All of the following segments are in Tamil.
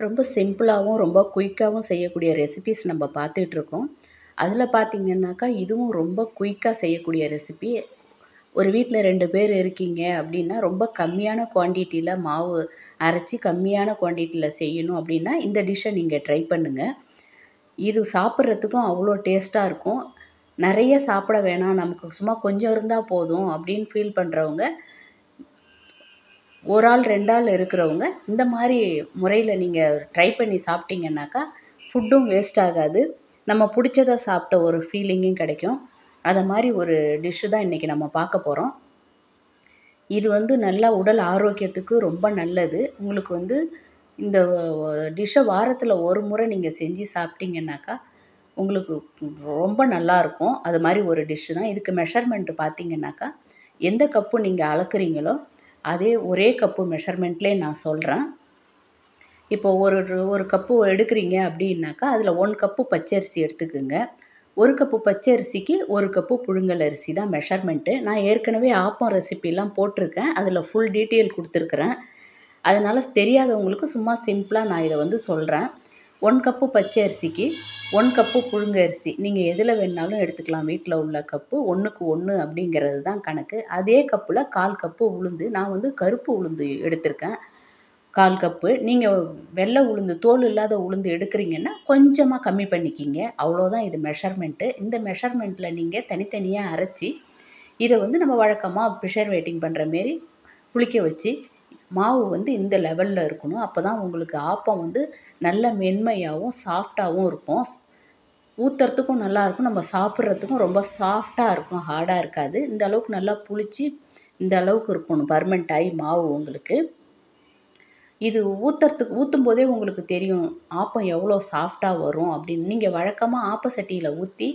ரொம்ப சிம்பிளாகவும் ரொம்ப குயிக்காகவும் செய்யக்கூடிய ரெசிபிஸ் நம்ம பார்த்துட்ருக்கோம். அதில் பார்த்திங்கன்னாக்கா இதுவும் ரொம்ப குயிக்காக செய்யக்கூடிய ரெசிபி ஒரு வீட்டில் ரெண்டு பேர் இருக்கீங்க அப்படின்னா ரொம்ப கம்மியான குவான்டிட்டியில் மாவு அரைச்சி கம்மியான குவான்டிட்டியில் செய்யணும் அப்படின்னா இந்த டிஷ்ஷை நீங்கள் ட்ரை பண்ணுங்கள் இது சாப்பிட்றதுக்கும் அவ்வளோ டேஸ்ட்டாக இருக்கும். நிறைய சாப்பிட வேணாம் நமக்கு சும்மா கொஞ்சம் இருந்தால் போதும் அப்படின்னு ஃபீல் பண்ணுறவங்க ஒரு ஆள் ரெண்டு ஆள் இருக்கிறவங்க இந்த மாதிரி முறையில் நீங்கள் ட்ரை பண்ணி சாப்பிட்டிங்கனாக்கா ஃபுட்டும் வேஸ்ட் ஆகாது. நம்ம பிடிச்சத சாப்பிட்ட ஒரு ஃபீலிங்கும் கிடைக்கும். அதை மாதிரி ஒரு டிஷ்ஷு தான் இன்றைக்கி நம்ம பார்க்க போகிறோம் இது வந்து நல்லா உடல் ஆரோக்கியத்துக்கு ரொம்ப நல்லது. உங்களுக்கு வந்து இந்த டிஷ்ஷை வாரத்தில் ஒரு முறை நீங்கள் செஞ்சு சாப்பிட்டீங்கன்னாக்கா உங்களுக்கு ரொம்ப நல்லாயிருக்கும் அது மாதிரி ஒரு டிஷ்ஷு தான். இதுக்கு மெஷர்மெண்ட்டு பார்த்தீங்கன்னாக்கா எந்த கப்பு நீங்கள் அளக்குறீங்களோ அதே ஒரே கப்பு மெஷர்மெண்ட்லேயே நான் சொல்கிறேன் இப்போ ஒரு ஒரு கப்பு எடுக்கிறீங்க அப்படின்னாக்கா அதில் ஒன் கப்பு பச்சரிசி எடுத்துக்குங்க. ஒரு கப்பு பச்சரிசிக்கு ஒரு கப்பு புழுங்கல் அரிசி தான் மெஷர்மெண்ட்டு நான் ஏற்கனவே ஆப்பம் ரெசிப்பிலாம் போட்டிருக்கேன். அதில் ஃபுல் டீட்டெயில் கொடுத்துருக்குறேன். அதனால் தெரியாதவங்களுக்கு சும்மா சிம்பிளாக நான் இதை வந்து சொல்கிறேன் ஒன் கப்பு பச்சை அரிசிக்கு ஒன் கப்பு புழுங்க அரிசி. நீங்கள் எதில் வேணாலும் எடுத்துக்கலாம். வீட்டில் உள்ள கப்பு ஒன்றுக்கு ஒன்று அப்படிங்கிறது தான் கணக்கு. அதே கப்பில் கால் கப்பு உளுந்து. நான் வந்து கருப்பு உளுந்து எடுத்திருக்கேன். கால் கப்பு. நீங்கள் வெள்ளை உளுந்து தோல் இல்லாத உளுந்து எடுக்கிறீங்கன்னா கொஞ்சமாக கம்மி பண்ணிக்கிங்க. அவ்வளோதான் இது மெஷர்மெண்ட்டு இந்த மெஷர்மெண்ட்டில் நீங்கள் தனித்தனியாக அரைச்சி இதை வந்து நம்ம வழக்கமாக ப்ரெஷர் வெயிட்டிங் பண்ணுற மாரி புளிக்க வச்சு மாவு வந்து இந்த லெவலில் இருக்கணும். அப்போ தான் உங்களுக்கு ஆப்பம் வந்து நல்ல மென்மையாகவும் சாஃப்டாகவும் இருக்கும். ஊற்றுறதுக்கும் நல்லாயிருக்கும் நம்ம சாப்பிட்றதுக்கும் ரொம்ப சாஃப்டாக இருக்கும். ஹார்டாக இருக்காது. இந்த அளவுக்கு நல்லா புளிச்சு இந்த அளவுக்கு இருக்கணும். பர்மெண்ட் ஆகி மாவு உங்களுக்கு. இது ஊற்றுறதுக்கு ஊற்றும் போதே உங்களுக்கு தெரியும் ஆப்பம் எவ்வளோ சாஃப்டாக வரும் அப்படின்னு. நீங்கள் வழக்கமாக ஆப்ப சட்டியில் ஊற்றி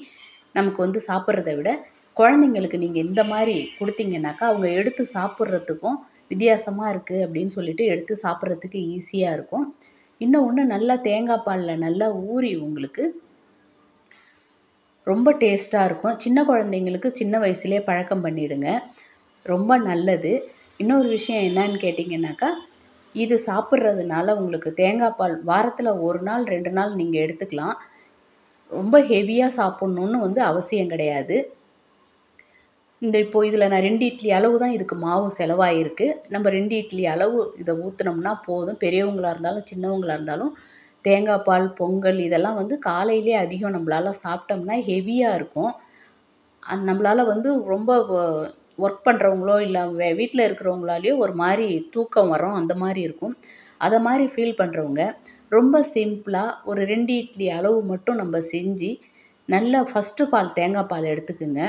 நமக்கு வந்து சாப்பிட்றத விட குழந்தைங்களுக்கு நீங்கள் இந்த மாதிரி கொடுத்தீங்கன்னாக்கா அவங்க எடுத்து சாப்பிட்றதுக்கும் வித்தியாசமாக இருக்குது அப்படின்னு சொல்லிட்டு எடுத்து சாப்பிட்றதுக்கு ஈஸியாக இருக்கும். இன்னும் ஒன்று நல்லா தேங்காய் பாலில் நல்லா ஊறி உங்களுக்கு ரொம்ப டேஸ்ட்டாக இருக்கும். சின்ன குழந்தைங்களுக்கு சின்ன வயசுலேயே பழக்கம் பண்ணிவிடுங்க ரொம்ப நல்லது. இன்னொரு விஷயம் என்னன்னு கேட்டிங்கன்னாக்கா இது சாப்பிட்றதுனால உங்களுக்கு தேங்காய் பால் வாரத்தில் ஒரு நாள் ரெண்டு நாள் நீங்கள் எடுத்துக்கலாம். ரொம்ப ஹெவியாக சாப்பிட்ணுன்னு வந்து அவசியம் கிடையாது. இந்த இப்போ இதில் நான் ரெண்டு இட்லி அளவு தான் இதுக்கு மாவு செலவாகிருக்கு நம்ம ரெண்டு இட்லி அளவு இதை ஊற்றுனோம்னா போதும். பெரியவங்களாக இருந்தாலும் சின்னவங்களாக இருந்தாலும் தேங்காய் பால் பொங்கல் இதெல்லாம் வந்து காலையிலே அதிகம் நம்மளால் சாப்பிட்டோம்னா ஹெவியாக இருக்கும். அது நம்மளால் வந்து ரொம்ப ஒர்க் பண்ணுறவங்களோ இல்லை வே வீட்டில் இருக்கிறவங்களாலேயோ ஒரு மாதிரி தூக்கம் வரும். அந்த மாதிரி இருக்கும். அதை மாதிரி ஃபீல் பண்ணுறவங்க ரொம்ப சிம்பிளாக ஒரு ரெண்டு இட்லி அளவு மட்டும் நம்ம செஞ்சு நல்லா ஃபஸ்ட்டு பால் தேங்காய் பால் எடுத்துக்குங்க.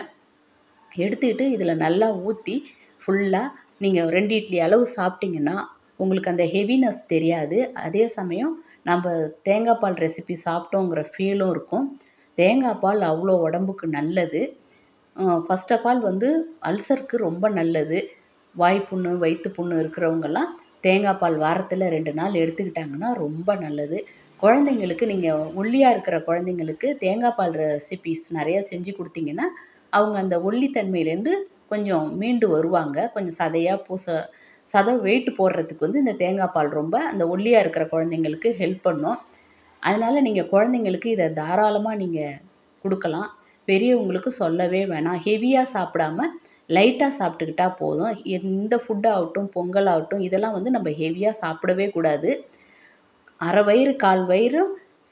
எடுத்துக்கிட்டு இதில் நல்லா ஊற்றி ஃபுல்லாக நீங்கள் ரெண்டு இட்லி அளவு சாப்பிட்டிங்கன்னா உங்களுக்கு அந்த ஹெவினஸ் தெரியாது. அதே சமயம் நம்ம தேங்காய் பால் ரெசிபி சாப்பிட்டோங்கிற ஃபீலும் இருக்கும். தேங்காய் பால் அவ்வளோ உடம்புக்கு நல்லது. ஃபஸ்ட் ஆஃப் ஆல் வந்து அல்சருக்கு ரொம்ப நல்லது. வாய்ப்புண்ணு வயிற்று புண்ணு இருக்கிறவங்கெல்லாம் தேங்காய் பால் வாரத்தில் ரெண்டு நாள் எடுத்துக்கிட்டாங்கன்னா ரொம்ப நல்லது. குழந்தைங்களுக்கு நீங்கள் ஒல்லியாக இருக்கிற குழந்தைங்களுக்கு தேங்காய் பால் ரெசிபிஸ் நிறையா செஞ்சு கொடுத்தீங்கன்னா அவங்க அந்த ஒல்லித்தன்மையிலேருந்து கொஞ்சம் மீண்டு வருவாங்க. கொஞ்சம் சதையாக பூச சதை வெயிட் போடுறதுக்கு வந்து இந்த தேங்காய் பால் ரொம்ப அந்த ஒல்லியாக இருக்கிற குழந்தைங்களுக்கு ஹெல்ப் பண்ணும். அதனால் நீங்கள் குழந்தைங்களுக்கு இதை தாராளமாக நீங்கள் கொடுக்கலாம். பெரியவங்களுக்கு சொல்லவே வேணாம். ஹெவியாக சாப்பிடாம லைட்டாக சாப்பிட்டுக்கிட்டா போதும். எந்த ஃபுட்டாகட்டும் பொங்கல் ஆகட்டும் இதெல்லாம் வந்து நம்ம ஹெவியாக சாப்பிடவே கூடாது. அரை வயிறு கால் வயிறு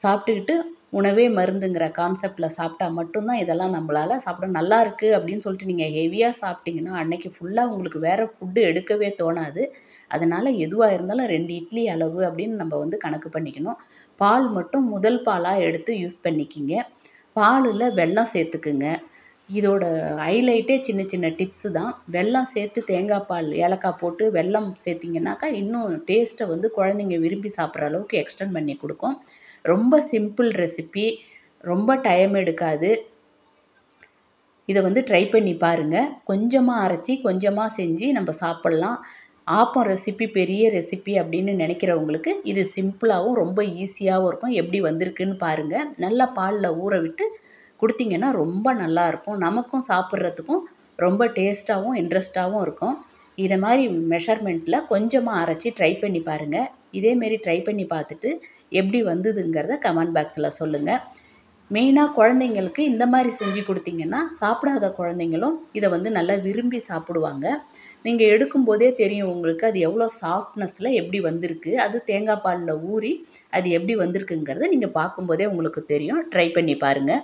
சாப்பிட்டுக்கிட்டு உணவே மருந்துங்கிற கான்செப்டில் சாப்பிட்டா மட்டும்தான் இதெல்லாம் நம்மளால் சாப்பிட நல்லா இருக்குது அப்படின்னு சொல்லிட்டு நீங்கள் ஹெவியாக சாப்பிட்டிங்கன்னா அன்னைக்கு ஃபுல்லாக உங்களுக்கு வேறு ஃபுட்டு எடுக்கவே தோணாது. அதனால் எதுவாக இருந்தாலும் ரெண்டு இட்லி அளவு அப்படின்னு நம்ம வந்து கணக்கு பண்ணிக்கணும். பால் மட்டும் முதல் பாலாக எடுத்து யூஸ் பண்ணிக்கிங்க. பாலில் வெல்லம் சேர்த்துக்குங்க. இதோட ஹைலைட்டே சின்ன சின்ன டிப்ஸு தான். வெல்லம் சேர்த்து தேங்காய் பால் ஏலக்காய் போட்டு வெல்லம் சேர்த்திங்கனாக்கா இன்னும் டேஸ்ட்டை வந்து குழந்தைங்க விரும்பி சாப்பிட்ற அளவுக்கு எக்ஸ்டெண்ட் பண்ணி கொடுக்கும். ரொம்ப சிம்பிள் ரெசிபி ரொம்ப டைம் எடுக்காது. இதை வந்து ட்ரை பண்ணி பாருங்கள் கொஞ்சமாக அரைச்சி கொஞ்சமாக செஞ்சு நம்ம சாப்பிட்லாம். ஆப்பம் ரெசிபி பெரிய ரெசிபி அப்படின்னு நினைக்கிறவங்களுக்கு இது சிம்பிளாகவும் ரொம்ப ஈஸியாகவும் இருக்கும். எப்படி வந்திருக்குன்னு பாருங்கள் நல்லா பாலில் ஊற விட்டு கொடுத்தீங்கன்னா ரொம்ப நல்லாயிருக்கும். நமக்கும் சாப்பிட்றதுக்கும் ரொம்ப டேஸ்ட்டாகவும் இன்ட்ரெஸ்ட்டாகவும் இருக்கும். இதை மாதிரி மெஷர்மெண்ட்டில் கொஞ்சமாக அரைச்சி ட்ரை பண்ணி பாருங்கள் இதேமாரி ட்ரை பண்ணி பார்த்துட்டு எப்படி வந்ததுங்கிறத கமெண்ட் பாக்ஸில் சொல்லுங்கள் மெயினாக குழந்தைங்களுக்கு இந்த மாதிரி செஞ்சு கொடுத்தீங்கன்னா சாப்பிடாத குழந்தைங்களும் இதை வந்து நல்லா விரும்பி சாப்பிடுவாங்க. நீங்கள் எடுக்கும்போதே தெரியும் உங்களுக்கு அது எவ்வளோ சாஃப்ட்னஸில் எப்படி வந்திருக்கு அது தேங்காய் பாலில் ஊறி அது எப்படி வந்திருக்குங்கிறத நீங்கள் பார்க்கும்போதே உங்களுக்கு தெரியும். ட்ரை பண்ணி பாருங்கள்